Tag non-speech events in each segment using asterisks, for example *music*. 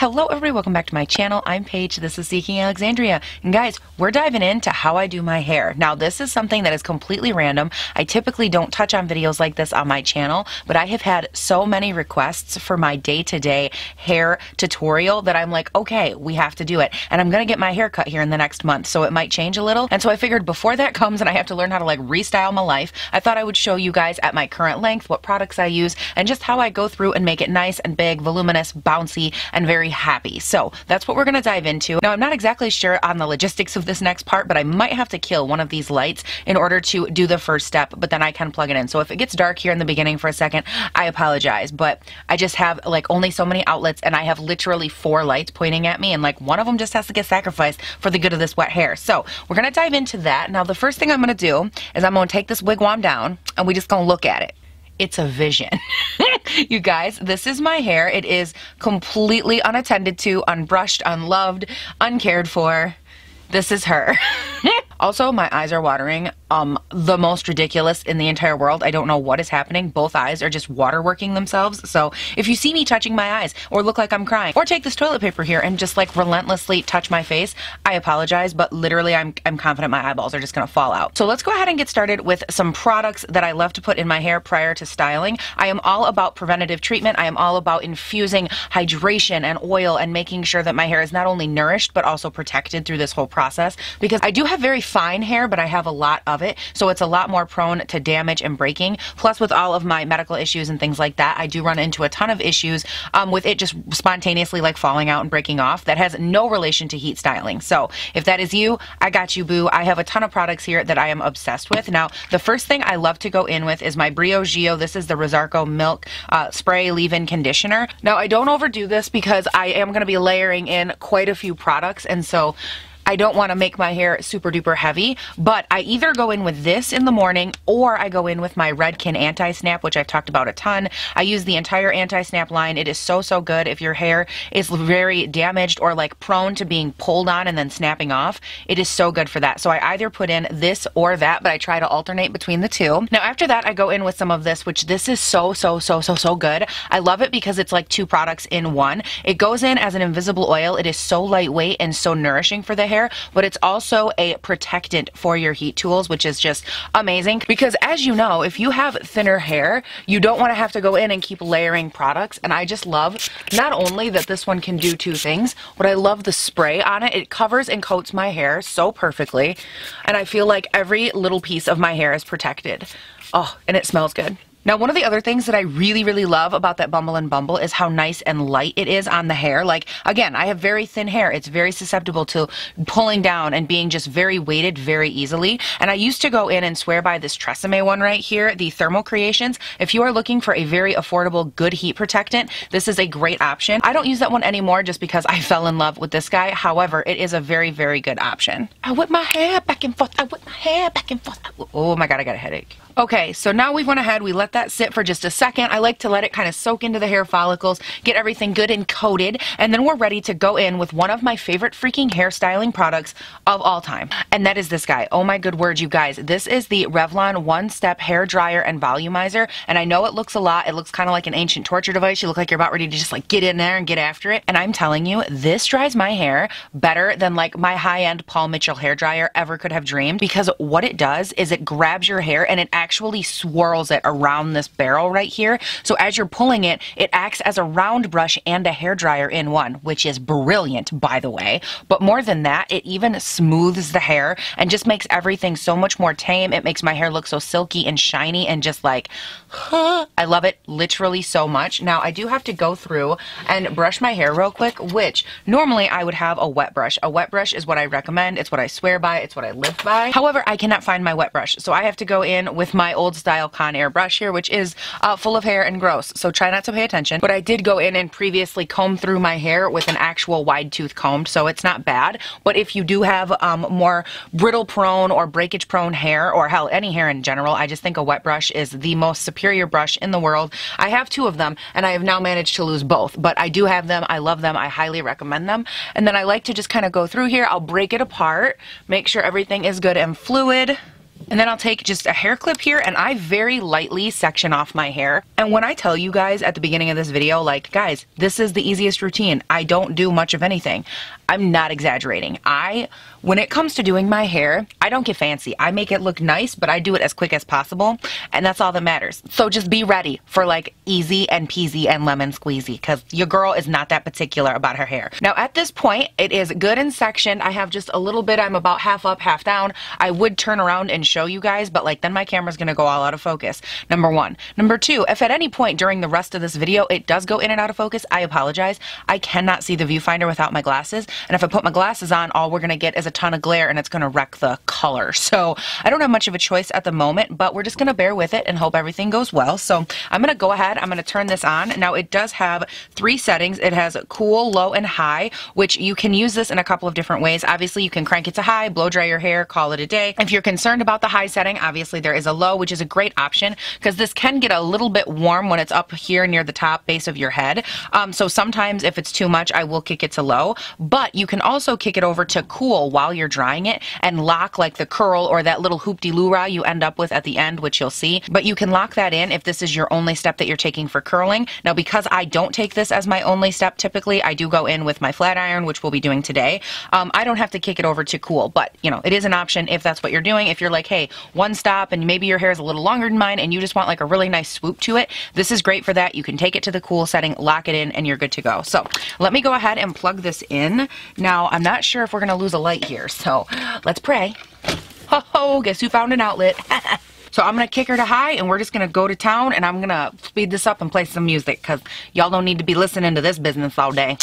Hello everybody, welcome back to my channel. I'm Paige, this is Seeking Alexandria. And guys, we're diving into how I do my hair. Now this is something that is completely random. I typically don't touch on videos like this on my channel, but I have had so many requests for my day-to-day -day hair tutorial that I'm like, okay, we have to do it. And I'm gonna get my hair cut here in the next month, so it might change a little. And so I figured before that *laughs* comes and I have to learn how to like restyle my life, I thought I would show you guys at my current length what products I use and just how I go through and make it nice and big, voluminous, bouncy, and very happy. So that's what we're going to dive into. Now, I'm not exactly sure on the logistics of this next part, but I might have to kill one of these lights in order to do the first step, but then I can plug it in. So if it gets dark here in the beginning for a second, I apologize, but I just have like only so many outlets and I have literally four lights pointing at me and like one of them just has to get sacrificed for the good of this wet hair. So we're going to dive into that. Now, the first thing I'm going to do is I'm going to take this wigwam down and we just going to look at it it's a vision. *laughs* you guys, this is my hair. It is completely unattended to, unbrushed, unloved, uncared for. This is her. *laughs* also, my eyes are watering um, the most ridiculous in the entire world. I don't know what is happening. Both eyes are just water working themselves. So if you see me touching my eyes or look like I'm crying or take this toilet paper here and just like relentlessly touch my face, I apologize, but literally I'm, I'm confident my eyeballs are just gonna fall out. So let's go ahead and get started with some products that I love to put in my hair prior to styling. I am all about preventative treatment. I am all about infusing hydration and oil and making sure that my hair is not only nourished, but also protected through this whole process because I do have very fine hair, but I have a lot of it. So it's a lot more prone to damage and breaking. Plus with all of my medical issues and things like that, I do run into a ton of issues um, with it just spontaneously like falling out and breaking off that has no relation to heat styling. So if that is you, I got you boo. I have a ton of products here that I am obsessed with. Now, the first thing I love to go in with is my Briogeo. This is the Rosarco Milk uh, Spray Leave-In Conditioner. Now, I don't overdo this because I am going to be layering in quite a few products. And so I don't want to make my hair super duper heavy, but I either go in with this in the morning or I go in with my Redken Anti-Snap, which I've talked about a ton. I use the entire Anti-Snap line. It is so, so good if your hair is very damaged or like prone to being pulled on and then snapping off. It is so good for that. So I either put in this or that, but I try to alternate between the two. Now after that, I go in with some of this, which this is so, so, so, so, so good. I love it because it's like two products in one. It goes in as an invisible oil. It is so lightweight and so nourishing for the hair hair, but it's also a protectant for your heat tools, which is just amazing. Because as you know, if you have thinner hair, you don't want to have to go in and keep layering products. And I just love not only that this one can do two things, but I love the spray on it. It covers and coats my hair so perfectly. And I feel like every little piece of my hair is protected. Oh, and it smells good. Now, one of the other things that I really, really love about that Bumble and Bumble is how nice and light it is on the hair. Like, again, I have very thin hair. It's very susceptible to pulling down and being just very weighted very easily. And I used to go in and swear by this Tresemme one right here, the Thermal Creations. If you are looking for a very affordable, good heat protectant, this is a great option. I don't use that one anymore just because I fell in love with this guy. However, it is a very, very good option. I whip my hair back and forth. I whip my hair back and forth. Oh my God, I got a headache. Okay, so now we've went ahead, we let that sit for just a second. I like to let it kind of soak into the hair follicles, get everything good and coated, and then we're ready to go in with one of my favorite freaking hairstyling products of all time. And that is this guy. Oh my good word, you guys. This is the Revlon One Step Hair Dryer and Volumizer. And I know it looks a lot. It looks kind of like an ancient torture device. You look like you're about ready to just like get in there and get after it. And I'm telling you, this dries my hair better than like my high-end Paul Mitchell hair dryer ever could have dreamed because what it does is it grabs your hair and it actually swirls it around this barrel right here. So as you're pulling it, it acts as a round brush and a hair dryer in one, which is brilliant, by the way. But more than that, it even smooths the hair and just makes everything so much more tame. It makes my hair look so silky and shiny and just like, I love it literally so much. Now, I do have to go through and brush my hair real quick, which normally I would have a wet brush. A wet brush is what I recommend. It's what I swear by. It's what I live by. However, I cannot find my wet brush. So I have to go in with my old style Conair brush here, which is uh, full of hair and gross. So try not to pay attention. But I did go in and previously comb through my hair with an actual wide tooth comb. So it's not bad. But if you do have um, more brittle prone or breakage prone hair or hell, any hair in general, I just think a wet brush is the most superior brush in the world. I have two of them and I have now managed to lose both. But I do have them. I love them. I highly recommend them. And then I like to just kind of go through here. I'll break it apart, make sure everything is good and fluid. And then I'll take just a hair clip here and I very lightly section off my hair. And when I tell you guys at the beginning of this video, like, guys, this is the easiest routine. I don't do much of anything. I'm not exaggerating. I, when it comes to doing my hair, I don't get fancy. I make it look nice, but I do it as quick as possible. And that's all that matters. So just be ready for like easy and peasy and lemon squeezy because your girl is not that particular about her hair. Now at this point, it is good and sectioned. I have just a little bit. I'm about half up, half down. I would turn around and show you guys, but like then my camera's to go all out of focus. Number one. Number two, if at any point during the rest of this video, it does go in and out of focus, I apologize. I cannot see the viewfinder without my glasses. And if I put my glasses on, all we're going to get is a ton of glare and it's going to wreck the color. So I don't have much of a choice at the moment, but we're just going to bear with it and hope everything goes well. So I'm going to go ahead. I'm going to turn this on. Now it does have three settings. It has cool, low, and high, which you can use this in a couple of different ways. Obviously, you can crank it to high, blow dry your hair, call it a day. If you're concerned about the high setting, obviously there is a low, which is a great option because this can get a little bit warm when it's up here near the top base of your head. Um, so sometimes if it's too much, I will kick it to low, but you can also kick it over to cool while you're drying it and lock like the curl or that little hoop-de-loo-rah you end up with at the end, which you'll see. But you can lock that in if this is your only step that you're taking for curling. Now, because I don't take this as my only step typically, I do go in with my flat iron, which we'll be doing today. Um, I don't have to kick it over to cool, but you know, it is an option if that's what you're doing. If you're like, hey, one stop and maybe your hair is a little longer than mine and you just want like a really nice swoop to it, this is great for that. You can take it to the cool setting, lock it in, and you're good to go. So let me go ahead and plug this in. Now, I'm not sure if we're going to lose a light here, so let's pray. Ho ho, guess who found an outlet? *laughs* So I'm going to kick her to high and we're just going to go to town and I'm going to speed this up and play some music because y'all don't need to be listening to this business all day.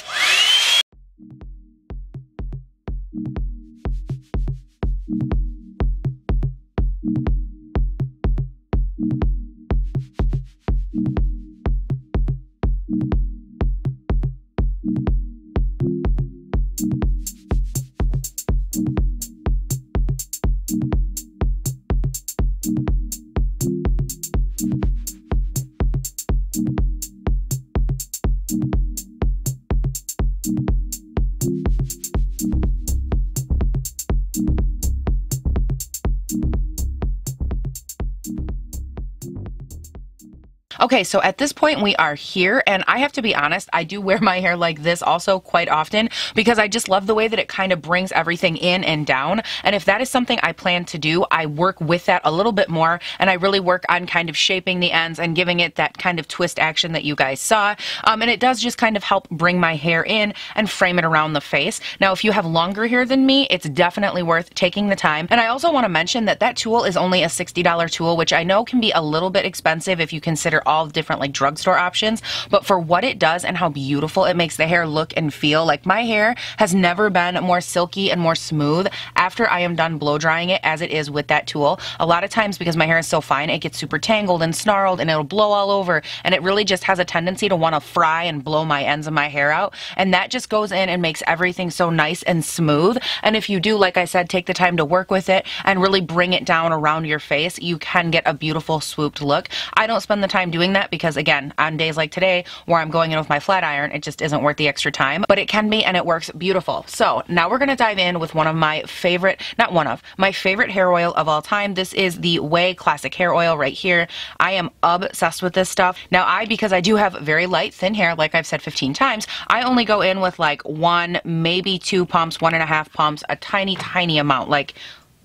Okay, so at this point we are here and I have to be honest, I do wear *laughs* my hair like this also quite often because I just love the way that it kind of brings everything in and down. And if that is something I plan to do, I work with that a little bit more and I really work on kind of shaping the ends and giving it that kind of twist action that you guys saw. Um, and it does just kind of help bring my hair in and frame it around the face. Now, if you have longer hair than me, it's definitely worth taking the time. And I also want to mention that that tool is only a $60 tool, which I know can be a little bit expensive if you consider all different like drugstore options. But for what it does and how beautiful it makes the hair look and feel, like my hair has never been more silky and more smooth after I am done blow drying it as it is with that tool. A lot of times because my hair is so fine, it gets super tangled and snarled and it'll blow all over and it really just has a tendency to want to fry and blow my ends of my hair out. And that just goes in and makes everything so nice and smooth. And if you do, like I said, take the time to work with it and really bring it down around your face, you can get a beautiful swooped look. I don't spend the time doing that because again, on days like today where I'm going in with my flat iron, it just isn't worth the extra time, but it can be and it works beautiful. So now we're going to dive in with one of my favorite, not one of, my favorite hair oil of all time. This is the Ouai Classic Hair Oil right here. I am obsessed with this stuff. Now I, because I do have very light, thin hair, like I've said 15 times, I only go in with like one, maybe two pumps, one and a half pumps, a tiny, tiny amount, like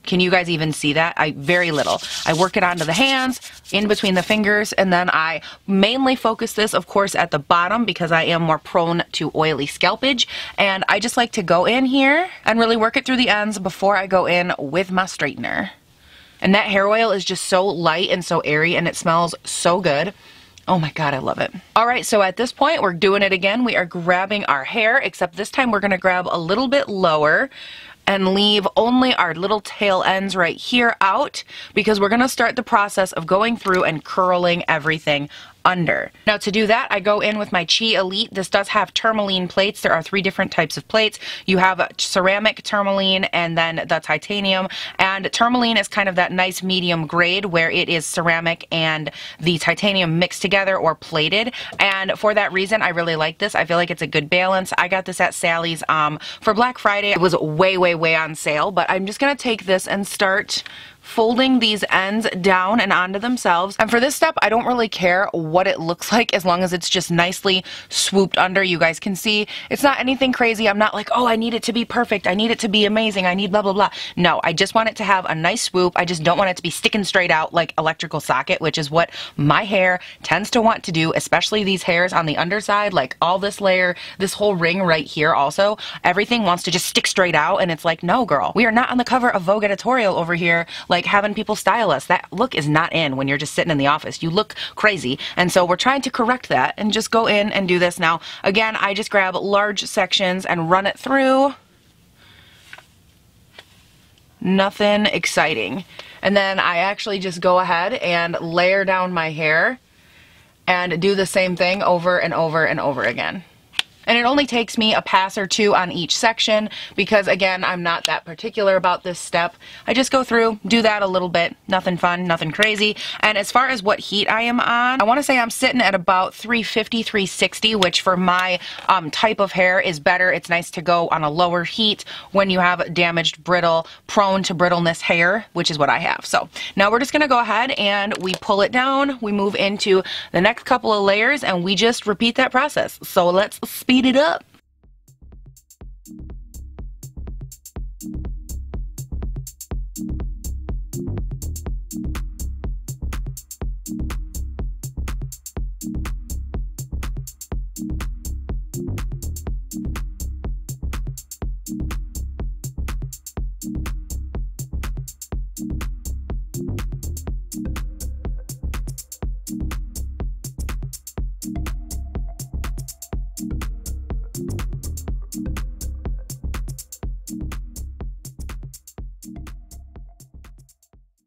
can you guys even see that? I very little. I work it onto the hands, in between the fingers, and then I mainly focus this, of course, at the bottom because I am more prone to oily scalpage. And I just like to go in here and really work it through the ends before I go in with my straightener. And that hair oil is just so light and so airy and it smells so good. Oh my god, I love it. All right, so at this point, we're doing it again. We are grabbing our hair, except this time we're gonna grab a little bit lower and leave only our little tail ends right here out because we're going to start the process of going through and curling everything under. Now to do that, I go in with my Chi Elite. This does have tourmaline plates. There are three different types of plates. You have ceramic tourmaline and then the titanium. And tourmaline is kind of that nice medium grade where it is ceramic and the titanium mixed together or plated. And for that reason, I really like this. I feel like it's a good balance. I got this at Sally's um, for Black Friday. It was way, way, way on sale, but I'm just going to take this and start folding these ends down and onto themselves. And for this step, I don't really care what it looks like as long as it's just nicely swooped under. You guys can see it's not anything crazy. I'm not like, oh, I need it to be perfect. I need it to be amazing. I need blah, blah, blah. No, I just want it to have a nice swoop. I just don't want it to be sticking straight out like electrical socket, which is what my hair tends to want to do, especially these hairs on the underside, like all this layer, this whole ring right here also, everything wants to just stick straight out. And it's like, no, girl, we are not on the cover of Vogue editorial over here, like having people style us. That look is not in when you're just sitting in the office. You look crazy. And so we're trying to correct that and just go in and do this. Now, again, I just grab large sections and run it through. Nothing exciting. And then I actually just go ahead and layer down my hair and do the same thing over and over and over again. And it only takes me a pass or two on each section because again, I'm not that particular about this step. I just go through, do that a little bit, nothing fun, nothing crazy. And as far as what heat I am on, I wanna say I'm sitting at about 350, 360, which for my um, type of hair is better. It's nice to go on a lower heat when you have damaged, brittle, prone to brittleness hair, which is what I have. So now we're just gonna go ahead and we pull it down, we move into the next couple of layers and we just repeat that process. So let's speed speed it up.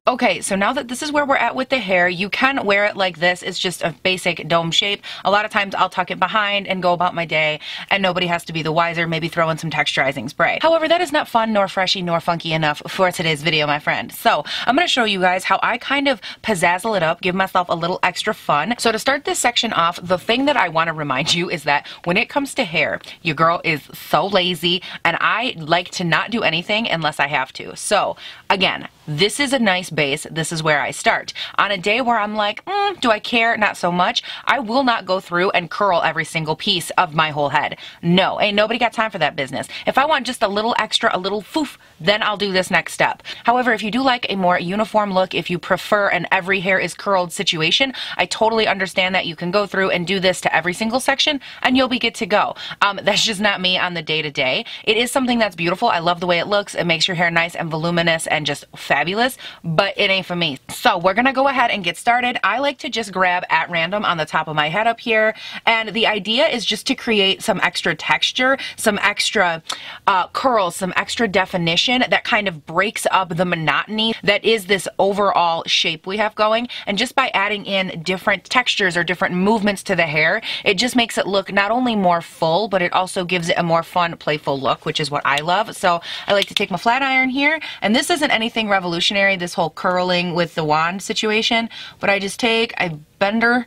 Okay, so now that this is where we're at with the hair, you can wear it like this. It's just a basic dome shape. A lot of times I'll tuck it behind and go about my day and nobody has to be the wiser, maybe throw in some texturizing spray. However, that is not fun nor freshy nor funky enough for today's video, my friend. So I'm gonna show you guys how I kind of pizzazzle it up, give myself a little extra fun. So to start this section off, the thing that I wanna remind you is that when it comes to hair, your girl is so lazy and I like to not do anything unless I have to. So again, this is a nice base. This is where I start. On a day where I'm like, mm, do I care? Not so much. I will not go through and curl every single piece of my whole head. No, ain't nobody got time for that business. If I want just a little extra, a little foof, then I'll do this next step. However, if you do like a more uniform look, if you prefer an every hair is curled situation, I totally understand that you can go through and do this to every single section and you'll be good to go. Um, that's just not me on the day to day. It is something that's beautiful. I love the way it looks. It makes your hair nice and voluminous and just fabulous, but it ain't for me. So we're gonna go ahead and get started. I like to just grab at random on the top of my head up here, and the idea is just to create some extra texture, some extra uh, curls, some extra definition that kind of breaks up the monotony that is this overall shape we have going. And just by adding in different textures or different movements to the hair, it just makes it look not only more full, but it also gives it a more fun, playful look, which is what I love. So I like to take my flat iron here, and this isn't anything revolutionary revolutionary, this whole curling with the wand situation. But I just take, I bend her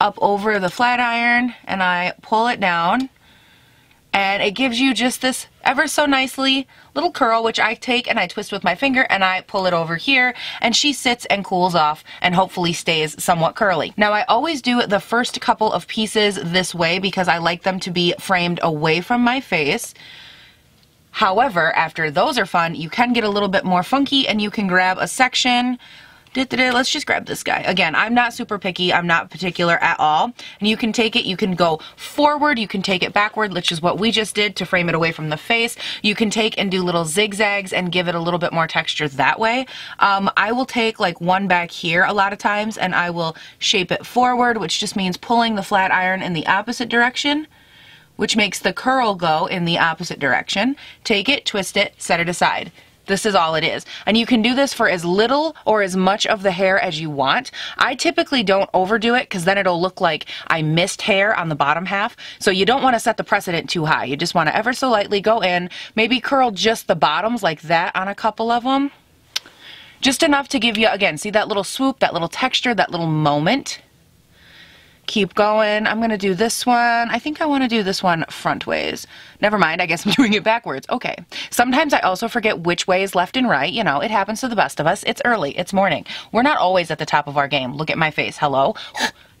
up over the flat iron and I pull it down and it gives you just this ever so nicely little curl which I take and I twist with my finger and I pull it over here and she sits and cools off and hopefully stays somewhat curly. Now I always do the first couple of pieces this way because I like them to be framed away from my face However, after those are fun, you can get a little bit more funky and you can grab a section Let's just grab this guy. Again, I'm not super picky. I'm not particular at all. And you can take it, you can go forward, you can take it backward, which is what we just did to frame it away from the face. You can take and do little zigzags and give it a little bit more texture that way. Um, I will take like one back here a lot of times and I will shape it forward, which just means pulling the flat iron in the opposite direction which makes the curl go in the opposite direction. Take it, twist it, set it aside. This is all it is. And you can do this for as little or as much of the hair as you want. I typically don't overdo it because then it'll look like I missed hair on the bottom half. So you don't want to set the precedent too high. You just want to ever so lightly go in, maybe curl just the bottoms like that on a couple of them. Just enough to give you, again, see that little swoop, that little texture, that little moment keep going. I'm going to do this one. I think I want to do this one front ways. Never mind, I guess I'm *laughs* doing it backwards. Okay. Sometimes I also forget which way is left and right. You know, it happens to the best of us. It's early, it's morning. We're not always at the top of our game. Look at my face. Hello.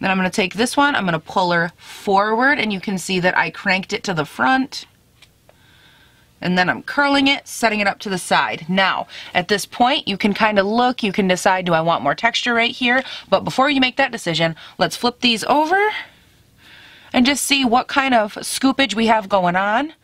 Then I'm going to take this one, I'm going to pull her forward, and you can see that I cranked it to the front and then I'm curling it, setting it up to the side. Now, at this point, you can kind of look, you can decide, do I want more texture right here? But before you make that decision, let's flip these over and just see what kind of scoopage we have going on.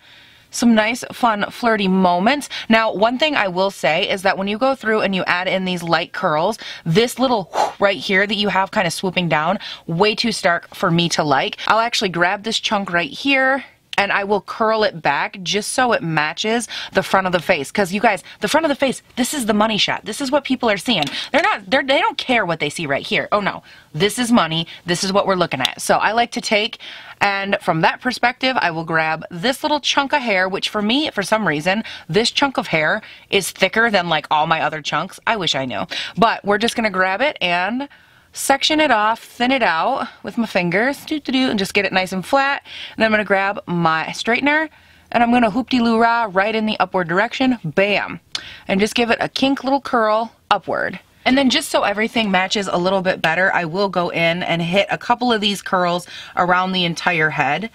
Some nice, fun, flirty moments. Now, one thing I will say is that when you go through and you add in these light curls, this little right here that you have kind of swooping down, way too stark for me to like. I'll actually grab this chunk right here and I will curl it back just so it matches the front of the face. Because you guys, the front of the face, this is the money shot. This is what people are seeing. They're not, they're, they don't care what they see right here. Oh no, this is money. This is what we're looking at. So I like to take, and from that perspective, I will grab this little chunk of hair, which for me, for some reason, this chunk of hair is thicker than like all my other chunks. I wish I knew. But we're just going to grab it and section it off, thin it out with my fingers, doo -doo -doo, and just get it nice and flat. And then I'm going to grab my straightener and I'm going to hoop-de-loo-rah right in the upward direction, bam, and just give it a kink little curl upward. And then just so everything matches a little bit better, I will go in and hit a couple of these curls around the entire head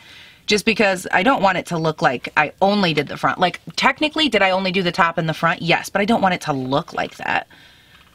just because I don't want it to look like I only did the front. Like, technically, did I only do the top and the front? Yes, but I don't want it to look like that.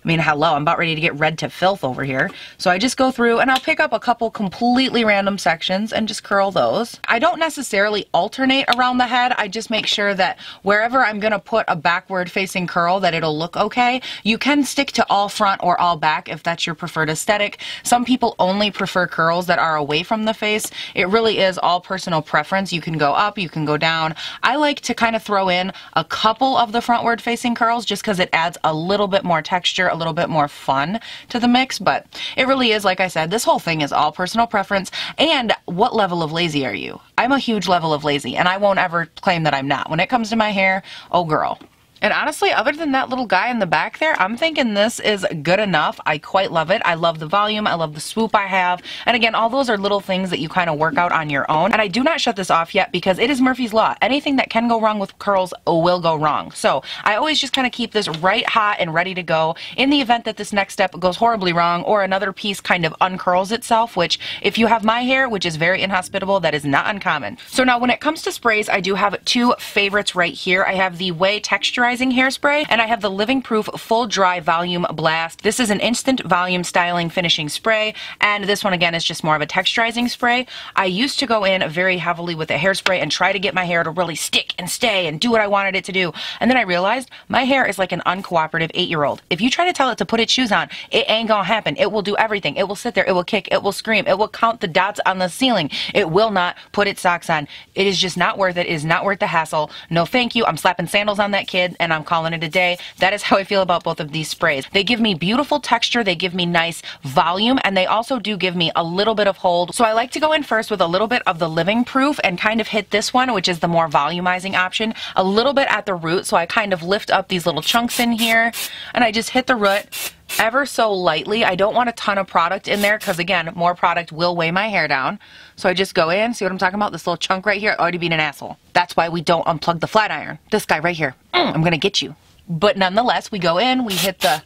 I mean, hello, I'm about ready to get red to filth over here. So I just go through and I'll pick up a couple completely random sections and just curl those. I don't necessarily alternate around the head. I just make sure that wherever I'm going to put a backward facing curl that it'll look okay. You can stick to all front or all back if that's your preferred aesthetic. Some people only prefer curls that are away from the face. It really is all personal preference. You can go up, you can go down. I like to kind of throw in a couple of the frontward facing curls just because it adds a little bit more texture, a little bit more fun to the mix, but it really is, like I said, this whole thing is all personal preference and what level of lazy are you? I'm a huge level of lazy and I won't ever claim that I'm not. When it comes to my hair, oh girl, and honestly, other than that little guy in the back there, I'm thinking this is good enough. I quite love it. I love the volume. I love the swoop I have. And again, all those are little things that you kind of work out on your own. And I do not shut this off yet because it is Murphy's Law. Anything that can go wrong with curls will go wrong. So I always just kind of keep this right hot and ready to go in the event that this next step goes horribly wrong or another piece kind of uncurls itself, which if you have my hair, which is very inhospitable, that is not uncommon. So now when it comes to sprays, I do have two favorites right here. I have the Ouai Texture moisturizing hairspray, and I have the Living Proof Full Dry Volume Blast. This is an instant volume styling finishing spray, and this one again is just more of a texturizing spray. I used to go in very heavily with a hairspray and try to get my hair to really stick and stay and do what I wanted it to do. And then I realized my hair is like an uncooperative eight-year-old. If you try to tell it to put its shoes on, it ain't gonna happen. It will do everything. It will sit there, it will kick, it will scream, it will count the dots on the ceiling. It will not put its socks on. It is just not worth it. It is not worth the hassle. No thank you. I'm slapping sandals on that kid and I'm calling it a day. That is how I feel about both of these sprays. They give me beautiful texture, they give me nice volume, and they also do give me a little bit of hold. So I like to go in first with a little bit of the Living Proof and kind of hit this one, which is the more volumizing option, a little bit at the root. So I kind of lift up these little chunks in here, and I just hit the root ever so lightly. I don't want a ton of product in there because again, more product will weigh my hair down. So I just go in, see what I'm talking about? This little chunk right here, already being an asshole. That's why we don't unplug the flat iron. This guy right here, mm, I'm gonna get you. But nonetheless, we go in, we hit the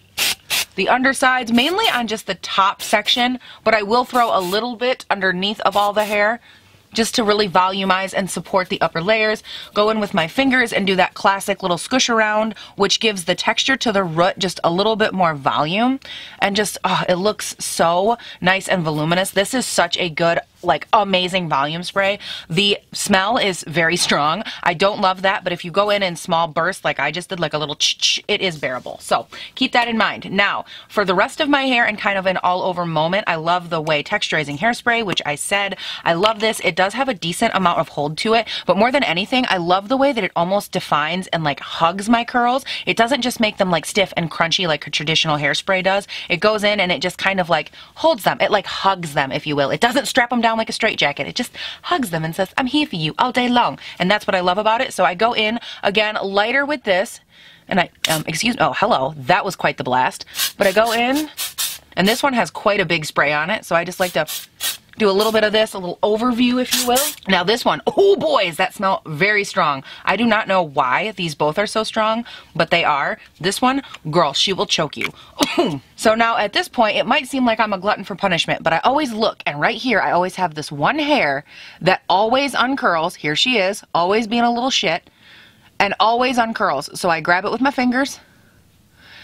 the undersides, mainly on just the top section, but I will throw a little bit underneath of all the hair just to really volumize and support the upper layers. Go in with my fingers and do that classic little squish around, which gives the texture to the root just a little bit more volume. And just, oh, it looks so nice and voluminous. This is such a good like amazing volume spray. The smell is very strong. I don't love that, but if you go in in small bursts like I just did, like a little ch-ch, it is bearable. So keep that in mind. Now, for the rest of my hair and kind of an all over moment, I love the Ouai Texturizing Hairspray, which I said, I love this. It does have a decent amount of hold to it, but more than anything, I love the way that it almost defines and like hugs my curls. It doesn't just make them like stiff and crunchy like a traditional hairspray does. It goes in and it just kind of like holds them. It like hugs them, if you will. It doesn't strap them down down like a straitjacket. It just hugs them and says, I'm here for you all day long. And that's what I love about it. So I go in, again, lighter with this. And I, um, excuse me, oh, hello. That was quite the blast. But I go in, and this one has quite a big spray on it. So I just like to do a little bit of this, a little overview, if you will. Now this one, oh boy, boys, that smell very strong. I do not know why these both are so strong, but they are. This one, girl, she will choke you. so now at this point, it might seem like I'm a glutton for punishment, but I always look, and right here, I always have this one hair that always uncurls. Here she is, always being a little shit, and always uncurls. So I grab it with my fingers,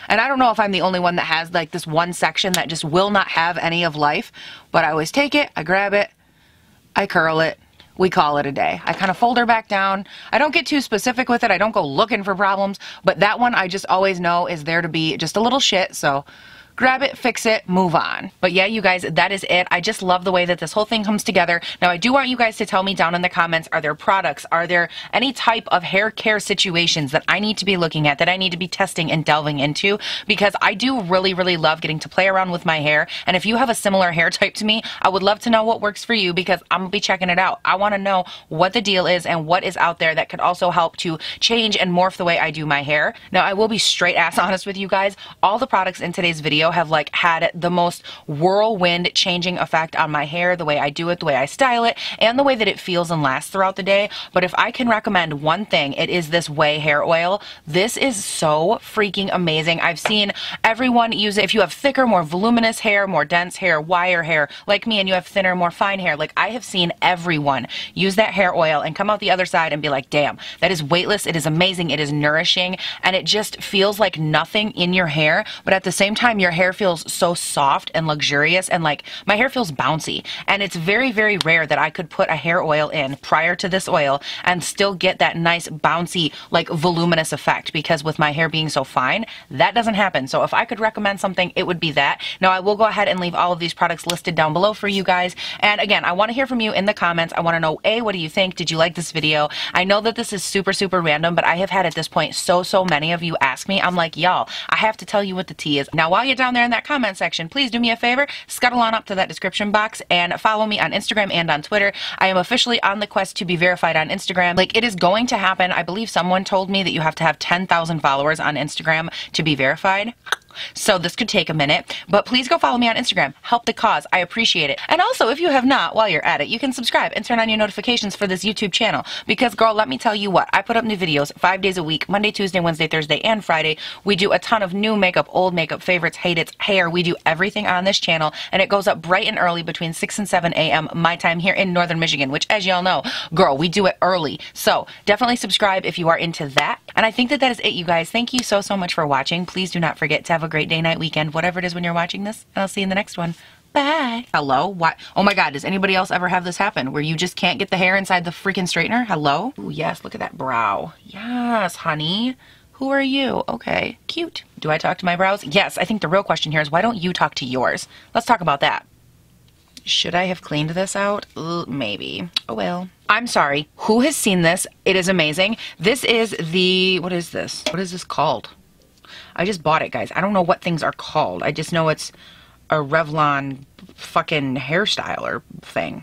and I don't know if I'm the only one that has like this one section that just will not have any of life, but I always take it, I grab it, I curl it, we call it a day. I kind of fold her back down. I don't get too specific with it. I don't go looking for problems, but that one I just always know is there to be just a little shit, so grab it, fix it, move on. But yeah, you guys, that is it. I just love the way that this whole thing comes together. Now, I do want you guys to tell me down in the comments, are there products, are there any type of hair care situations that I need to be looking at, that I need to be testing and delving into? Because I do really, really love getting to play around with my hair. And if you have a similar *laughs* hair type to me, I would love to know what works for you because I'm gonna be checking it out. I wanna know what the deal is and what is out there that could also help to change and morph the way I do my hair. Now, I will be straight ass *laughs* honest with you guys. All the products in today's video video have like had the most whirlwind changing effect on my hair, the way I do it, the way I style it, and the way that it feels and lasts throughout the day. But if I can recommend one thing, it is this Ouai hair oil. This is so freaking amazing. I've seen everyone use it. If you have thicker, more voluminous hair, more dense hair, wire hair, like me, and you have thinner, more fine hair, like I have seen everyone use that hair oil and come out the other side and be like, damn, that is weightless. It is amazing. It is nourishing. And it just feels like nothing in your hair. But at the same time, your hair feels so soft and luxurious and like my hair feels bouncy. And it's very, very rare that I could put a hair oil in prior to this oil and still get that nice bouncy, like voluminous effect because with my hair being so fine, that doesn't happen. So if I could recommend something, it would be that. Now I will go ahead and leave all of these products listed down below for you guys. And again, I want to hear from you in the comments. I want to know, A, what do you think? Did you like this video? I know that this is super, super random, but I have had at this point so, so many of you ask me. I'm like, y'all, I have to tell you what the tea is. Now, while you're down there in that comment section, please do me a favor, scuttle on up to that description box and follow me on Instagram and on Twitter. I am officially on the quest to be verified on Instagram. Like, it is going to happen. I believe someone told me that you have to have 10,000 followers on Instagram to be verified. So this could take a minute, but please go follow me on Instagram. Help the cause. I appreciate it. And also, if you have not, while you're at it, you can subscribe and turn on your notifications for this YouTube channel. Because, girl, let me tell you what, I put up new videos five days a week, Monday, Tuesday, Wednesday, Thursday, and Friday. We do a ton of new makeup, old makeup, favorites, hate it, hair. We do everything on this channel, and it goes up bright and early between 6 and 7 a.m. my time here in Northern Michigan, which, as y'all know, girl, we do it early. So definitely subscribe if you are into that. And I think that that is it, you guys. Thank you so, so much for watching. Please do not forget to have a great day, night, weekend, whatever it is when you're watching this. And I'll see you in the next one. Bye. Hello? What? Oh my God, does anybody else ever have this happen where you just can't get the hair inside the freaking straightener? Hello? Ooh, yes, look at that brow. Yes, honey. Who are you? Okay, cute. Do I talk to my brows? Yes, I think the real question here is why don't you talk to yours? Let's talk about that. Should I have cleaned this out? maybe. Oh well. I'm sorry. Who has seen this? It is amazing. This is the, what is this? What is this called? I just bought it, guys. I don't know what things are called. I just know it's a Revlon fucking hairstyle or thing.